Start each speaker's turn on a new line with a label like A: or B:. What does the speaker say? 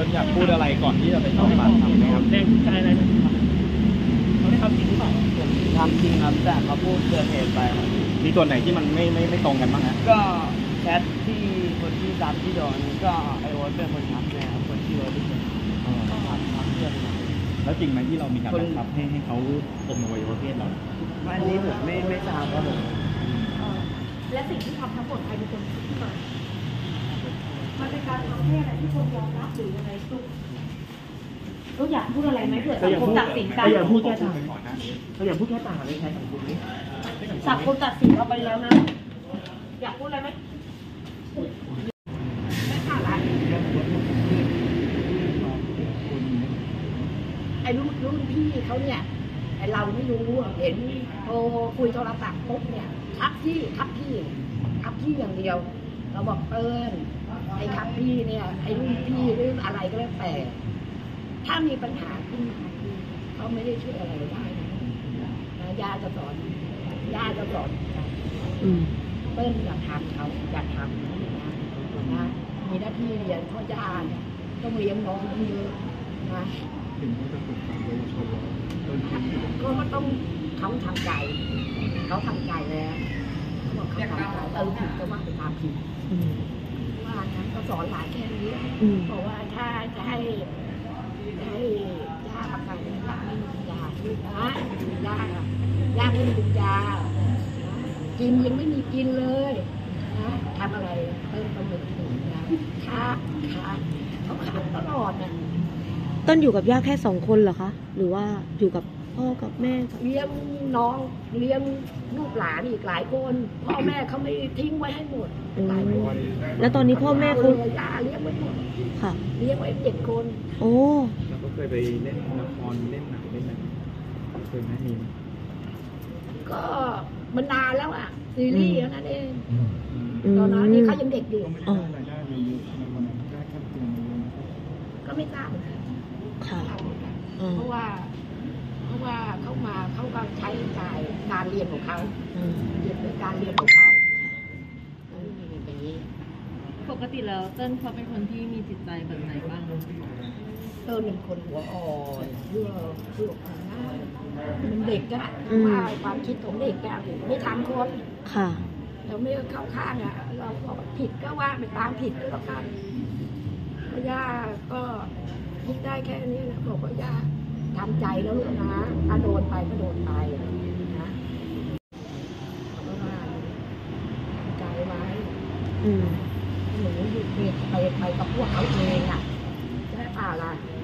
A: ต้นอยากพูดอะไรก่อนที่จะไปสอบปากคำไหมครับ
B: แรงจูงใจอะไรนะครับเขาได้ทำจริงหรือเปล่า
C: ทำจริงครับแต่เขาพูดเกินเหตุไปครับ
A: มีส่วนไหนที่มันไม่ไม่ไม่ตรงกันบ้างฮะ
C: ก็แชทที่คนที่รับที่โดนก็ไอโอ๊ตเป็นคนทักเลยครับคนที่โอ๊ตที่เป็นก็ทักทักเพื่อนมา
A: แล้วจริงไหมที่เรามีการบังคับให้ให้เขาอมอวัยวะเพศเรา
C: อันนี้ผมไม่ไม่ทราบครับผม
D: และสิ่งที่ทำทั้งหมดใครเป็นคนคิดขึ้น มามันเป็นการทำให้อะไรที่คนยอมรับหรือยังไงตุ๊กตุ๊กอยากพูดอะไรไหมเผื่อสังคมตัดสินกัน
B: อย่าพูดแค่ต่างเราอย่าพูดแค่ต่างไม่ใช่สังคมนี้
D: สังคมตัดสินเราไปแล้วนะ อยากพูดอะไรไหมไม่ค่ะละไอ้รุ่นรุ่นพี่เขาเนี่ยไอ้เราไม่รู้เห็นโทรคุยโทรศัพท์ปุ๊บเนี่ยทักพี่ทักพี่ทักพี่อย่างเดียว เราบอกเอิญ ไอ้ทักพี่เนี่ย ไอ้รุ่นพี่หรืออะไรก็แล้วแต่ ถ้ามีปัญหาขึ้นมาเขาไม่ได้ช่วยอะไรได้นะนะยาจะสอนยาจะสอนเปิ้ลอย่าทำเขาอย่าทำนะนะมีหน้าที่เรียนเพราะยาเนี่ยต้องเลี้ยงน้องเยอะนะ
A: ถึงจะถูกฝังเยาวชนแล้วต้นที
D: ก็ต้องเขาทำใจเขาทำใจแล้วเขาบอกเขาทำใจเออผิดก็ว่าไปตามผิดว่า นั้นก็สอนหลานแค่นี้บอกว่าถ้าจะให้จะให้ย่าประกันย่าไม่มียาลูกนะย่าย่าไม่มียากินยังไม่มีกินเลยนะทำอะไรเติมประมึกถึงนะค้าค้าเขาขาดตลอดนะ
E: ต้นอยู่กับย่าแค่สองคนเหรอคะ หรือว่าอยู่กับ พ่อกับแม่กับ
D: เลี้ยงน้องเลี้ยงลูกหลานอีกหลายคนพ่อแม่เขาไม่ทิ้งไว้ให้หมดหลายคน
E: แล้วตอนนี้พ่อแม่เขา
D: เออย่าเลี้ยงไว้หมด
E: ค่ะ
D: เลี้ยงไว้เจ็ดคน
E: โอ้
A: เราก็เคยไปเล่นละครเล่นหนังเล่นอะไรเคยไหมมีไหม
D: ก็มันนานแล้วอะซีรีส์นั่นเอง
E: อืม
D: ตอนนั้นนี่เขายังเด็กอยู่
E: อ๋อ
A: รายได้มีเยอะในวันนั้นได้แค่เพียงเงิน
D: ก็ไม่ทราบเหมือนกัน
E: ค่ะ
D: ไม่ทราบเหมือนกัน
E: อืม
D: เพราะว่าเพราะ ว่าเขามาเขาก็ใช้จ่ายการเรียนของเขา
E: อืม
D: เรียนด้วยการเรียนของเขาเอออย่างนี้
F: ปกติแล้วเติ้ลเขาเป็นคนที่มีจิตใจแบบไหนบ้าง
D: เติ้ลเป็นคนหัวอ่อนเพื่อเพื่อความง่ายมันเด็กอะ
E: อืม
D: ว่าความคิดของเด็กอะไม่ทำคน
E: ค่ะ
D: เราไม่เข้าข้างอะเราบอกผิดก็ว่าไปตามผิดก็แล้วกันพย่าก็คิดได้แค่นี้นะบอกว่าย่า ทำใจแล้วลูกนะถ้าโดนไปก็โดนไปนะเพราะว่าทำใจไว้
E: อืม
D: หนูอยู่เปไปไปกับพวกเขาเองอะใช่ป่าล่ะ
E: อ